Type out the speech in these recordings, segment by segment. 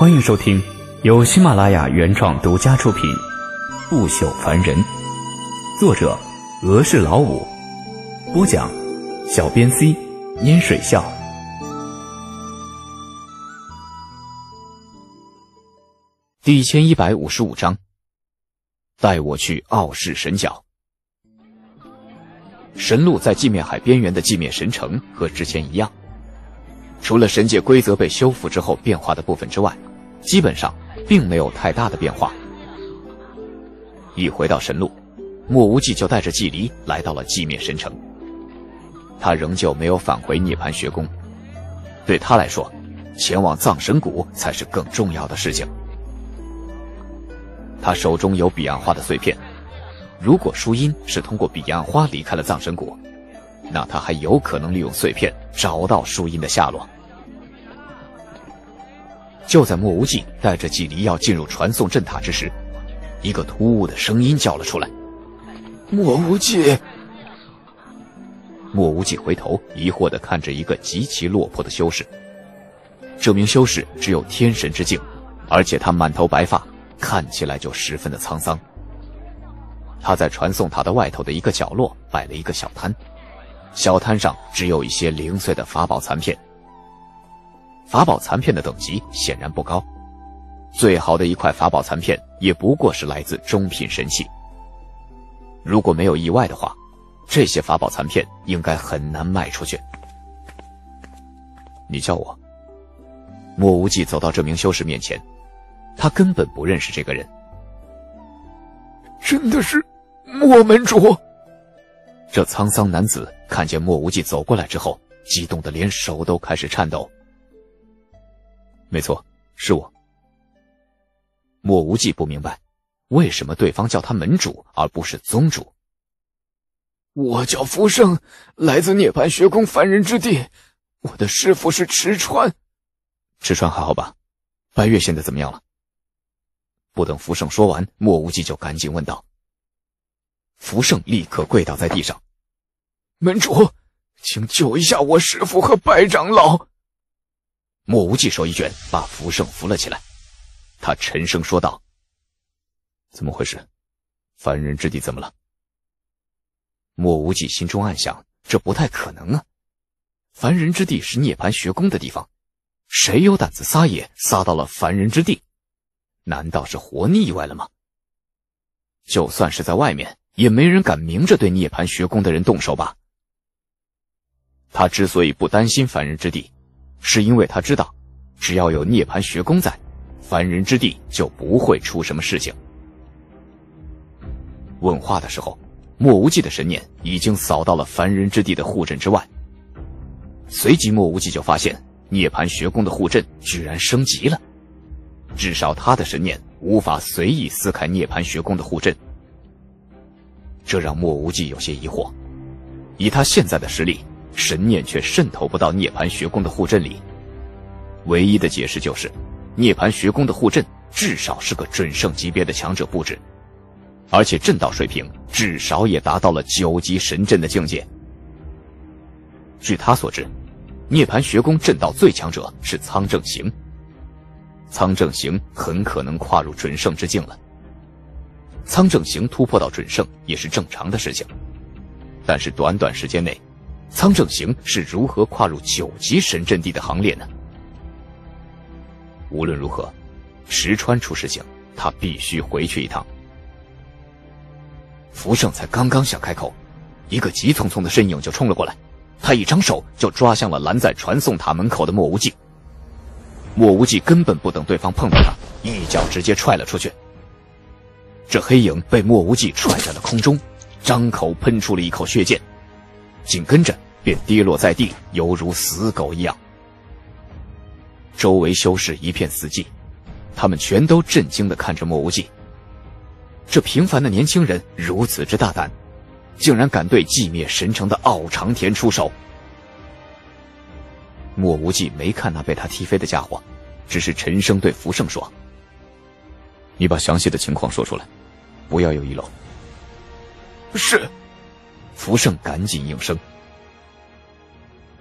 欢迎收听由喜马拉雅原创独家出品《不朽凡人》，作者俄式老五，播讲小编 C 烟水笑，第一千一百五十五章，带我去傲视神角。神鹿在寂灭海边缘的寂灭神城和之前一样，除了神界规则被修复之后变化的部分之外。基本上并没有太大的变化。一回到神路，莫无忌就带着季离来到了寂灭神城。他仍旧没有返回涅槃学宫，对他来说，前往藏神谷才是更重要的事情。他手中有彼岸花的碎片，如果舒音是通过彼岸花离开了藏神谷，那他还有可能利用碎片找到舒音的下落。就在莫无忌带着纪离要进入传送阵塔之时，一个突兀的声音叫了出来：“莫无忌！”莫无忌回头，疑惑地看着一个极其落魄的修士。这名修士只有天神之境，而且他满头白发，看起来就十分的沧桑。他在传送塔的外头的一个角落摆了一个小摊，小摊上只有一些零碎的法宝残片。法宝残片的等级显然不高，最好的一块法宝残片也不过是来自中品神器。如果没有意外的话，这些法宝残片应该很难卖出去。你叫我。莫无忌走到这名修士面前，他根本不认识这个人。真的是莫门主。这沧桑男子看见莫无忌走过来之后，激动的连手都开始颤抖。没错，是我。莫无忌不明白，为什么对方叫他门主而不是宗主。我叫福生，来自涅槃学宫凡人之地。我的师傅是池川。池川还好吧？白月现在怎么样了？不等福胜说完，莫无忌就赶紧问道。福胜立刻跪倒在地上：“门主，请救一下我师傅和白长老。”莫无忌手一卷，把福胜扶了起来。他沉声说道：“怎么回事？凡人之地怎么了？”莫无忌心中暗想：这不太可能啊！凡人之地是涅槃学宫的地方，谁有胆子撒野，撒到了凡人之地？难道是活腻歪了吗？就算是在外面，也没人敢明着对涅槃学宫的人动手吧？他之所以不担心凡人之地。是因为他知道，只要有涅槃学宫在，凡人之地就不会出什么事情。问话的时候，莫无忌的神念已经扫到了凡人之地的护阵之外。随即，莫无忌就发现涅槃学宫的护阵居然升级了，至少他的神念无法随意撕开涅槃学宫的护阵。这让莫无忌有些疑惑，以他现在的实力。神念却渗透不到涅槃学宫的护阵里，唯一的解释就是，涅槃学宫的护阵至少是个准圣级别的强者布置，而且阵道水平至少也达到了九级神阵的境界。据他所知，涅槃学宫阵道最强者是苍正行，苍正行很可能跨入准圣之境了。苍正行突破到准圣也是正常的事情，但是短短时间内。苍正行是如何跨入九级神阵地的行列呢？无论如何，石川出事情，他必须回去一趟。福胜才刚刚想开口，一个急匆匆的身影就冲了过来，他一张手就抓向了拦在传送塔门口的莫无忌。莫无忌根本不等对方碰到他，一脚直接踹了出去。这黑影被莫无忌踹在了空中，张口喷出了一口血剑。紧跟着便跌落在地，犹如死狗一样。周围修士一片死寂，他们全都震惊的看着莫无忌。这平凡的年轻人如此之大胆，竟然敢对寂灭神城的傲长田出手。莫无忌没看那被他踢飞的家伙，只是沉声对福胜说：“你把详细的情况说出来，不要有遗漏。”是。福胜赶紧应声。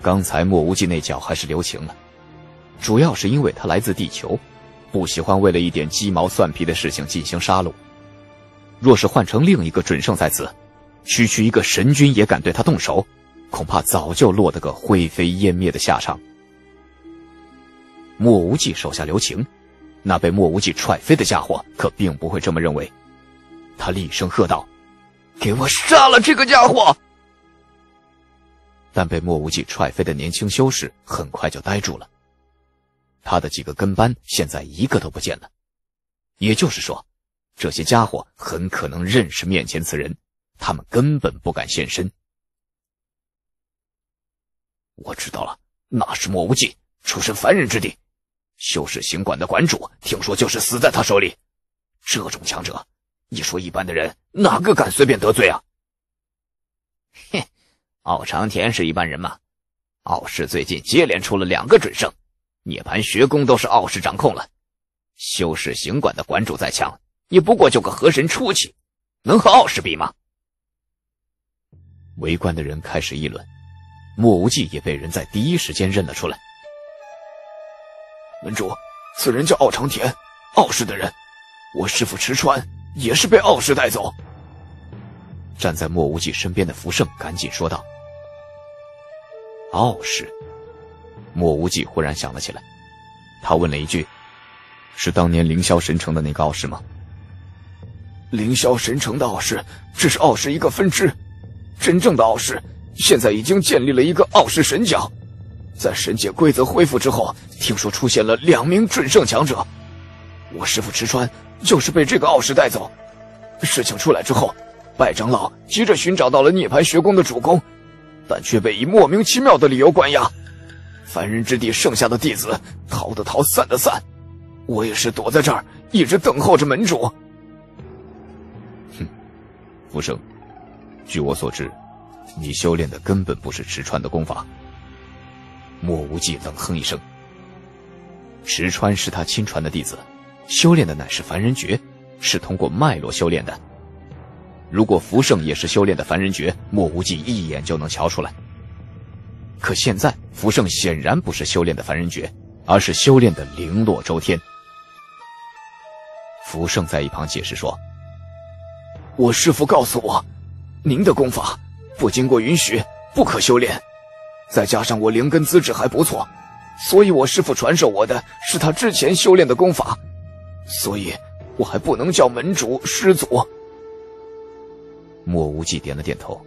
刚才莫无忌那脚还是留情了，主要是因为他来自地球，不喜欢为了一点鸡毛蒜皮的事情进行杀戮。若是换成另一个准圣在此，区区一个神君也敢对他动手，恐怕早就落得个灰飞烟灭的下场。莫无忌手下留情，那被莫无忌踹飞的家伙可并不会这么认为。他厉声喝道：“给我杀了这个家伙！”但被莫无忌踹飞的年轻修士很快就呆住了。他的几个跟班现在一个都不见了，也就是说，这些家伙很可能认识面前此人，他们根本不敢现身。我知道了，那是莫无忌出身凡人之地。修士行馆的馆主，听说就是死在他手里。这种强者，你说一般的人哪个敢随便得罪啊？哼，奥长田是一般人吗？奥氏最近接连出了两个准圣，涅槃学宫都是奥氏掌控了。修士行馆的馆主再强，也不过就个河神出气，能和奥氏比吗？围观的人开始议论，莫无忌也被人在第一时间认了出来。门主，此人叫奥长田，奥氏的人。我师父池川也是被奥氏带走。站在莫无忌身边的福胜赶紧说道：“傲氏。”莫无忌忽然想了起来，他问了一句：“是当年凌霄神城的那个傲氏吗？”凌霄神城的傲氏只是傲氏一个分支，真正的傲氏现在已经建立了一个傲氏神教。在神界规则恢复之后，听说出现了两名准圣强者，我师父池川就是被这个傲氏带走。事情出来之后，拜长老急着寻找到了涅槃学宫的主公，但却被以莫名其妙的理由关押。凡人之地剩下的弟子逃的逃，散的散，我也是躲在这儿一直等候着门主。哼，福生，据我所知，你修炼的根本不是池川的功法。莫无忌冷哼一声：“石川是他亲传的弟子，修炼的乃是凡人诀，是通过脉络修炼的。如果福胜也是修炼的凡人诀，莫无忌一眼就能瞧出来。可现在福胜显然不是修炼的凡人诀，而是修炼的绫罗周天。”福胜在一旁解释说：“我师父告诉我，您的功法不经过允许不可修炼。”再加上我灵根资质还不错，所以我师父传授我的是他之前修炼的功法，所以我还不能叫门主师祖。莫无忌点了点头，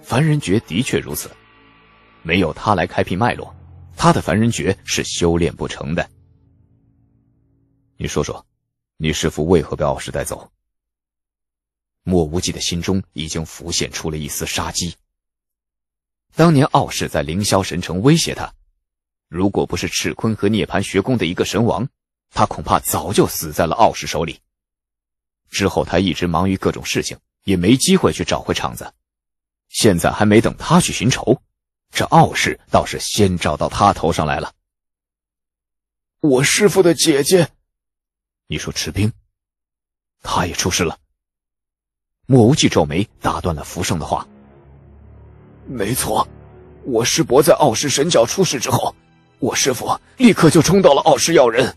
凡人诀的确如此，没有他来开辟脉络，他的凡人诀是修炼不成的。你说说，你师父为何被傲世带走？莫无忌的心中已经浮现出了一丝杀机。当年傲世在凌霄神城威胁他，如果不是赤坤和涅槃学宫的一个神王，他恐怕早就死在了傲世手里。之后他一直忙于各种事情，也没机会去找回场子。现在还没等他去寻仇，这傲氏倒是先找到他头上来了。我师父的姐姐，你说池冰，他也出事了。莫无忌皱眉，打断了福生的话。没错，我师伯在傲世神教出事之后，我师父立刻就冲到了傲世要人。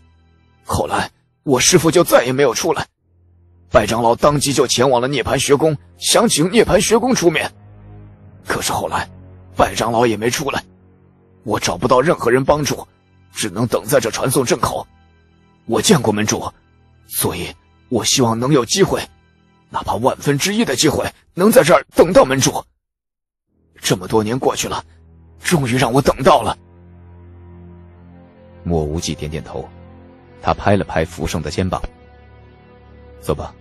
后来我师父就再也没有出来，拜长老当即就前往了涅槃学宫，想请涅槃学宫出面。可是后来，拜长老也没出来，我找不到任何人帮助，只能等在这传送阵口。我见过门主，所以我希望能有机会，哪怕万分之一的机会，能在这儿等到门主。这么多年过去了，终于让我等到了。莫无忌点点头，他拍了拍福胜的肩膀：“走吧，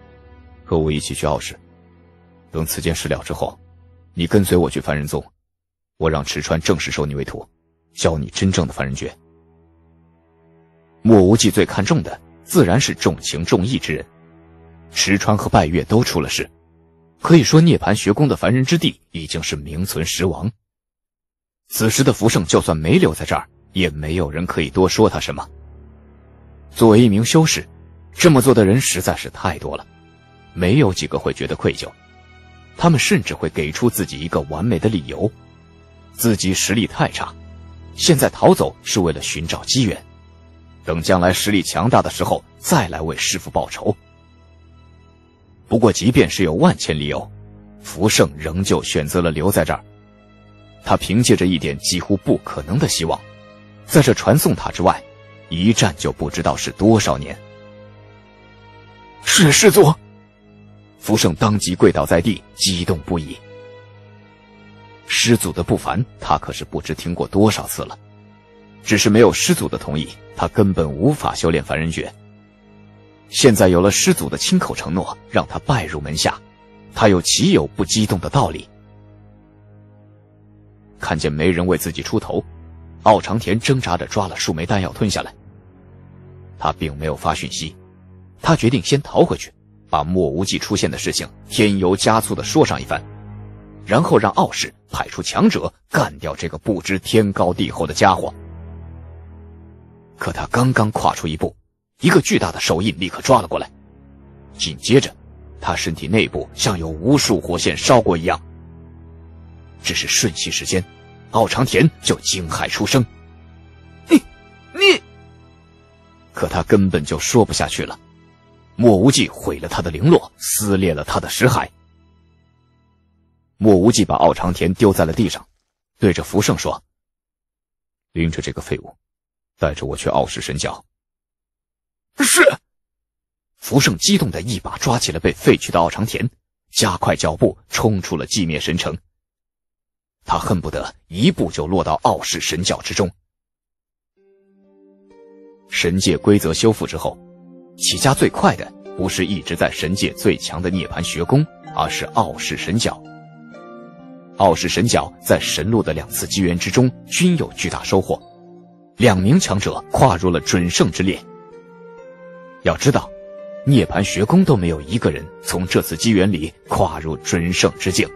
和我一起去傲世。等此件事了之后，你跟随我去凡人宗，我让池川正式收你为徒，教你真正的凡人诀。”莫无忌最看重的自然是重情重义之人，池川和拜月都出了事。可以说，涅槃学宫的凡人之地已经是名存实亡。此时的福胜就算没留在这儿，也没有人可以多说他什么。作为一名修士，这么做的人实在是太多了，没有几个会觉得愧疚。他们甚至会给出自己一个完美的理由：自己实力太差，现在逃走是为了寻找机缘。等将来实力强大的时候再来为师傅报仇。不过，即便是有万千理由，福胜仍旧选择了留在这儿。他凭借着一点几乎不可能的希望，在这传送塔之外，一战就不知道是多少年。是师祖，福盛当即跪倒在地，激动不已。师祖的不凡，他可是不知听过多少次了。只是没有师祖的同意，他根本无法修炼凡人诀。现在有了师祖的亲口承诺，让他拜入门下，他又岂有不激动的道理？看见没人为自己出头，奥长田挣扎着抓了数枚丹药吞下来。他并没有发讯息，他决定先逃回去，把莫无忌出现的事情添油加醋的说上一番，然后让傲氏派出强者干掉这个不知天高地厚的家伙。可他刚刚跨出一步，一个巨大的手印立刻抓了过来，紧接着，他身体内部像有无数火线烧过一样。只是瞬息时间，奥长田就惊骇出声：“你，你！”可他根本就说不下去了。莫无忌毁了他的绫罗，撕裂了他的识海。莫无忌把奥长田丢在了地上，对着福胜说：“拎着这个废物。”带着我去傲视神教。是。福胜激动的一把抓起了被废去的奥长田，加快脚步冲出了寂灭神城。他恨不得一步就落到傲视神教之中。神界规则修复之后，起家最快的不是一直在神界最强的涅槃学宫，而是傲视神教。傲视神教在神路的两次机缘之中均有巨大收获。两名强者跨入了准圣之列。要知道，涅槃学宫都没有一个人从这次机缘里跨入准圣之境。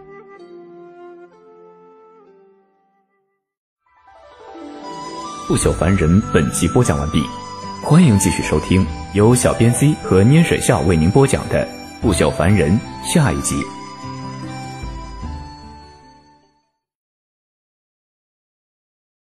不朽凡人本集播讲完毕，欢迎继续收听由小编 C 和捏水笑为您播讲的《不朽凡人》下一集。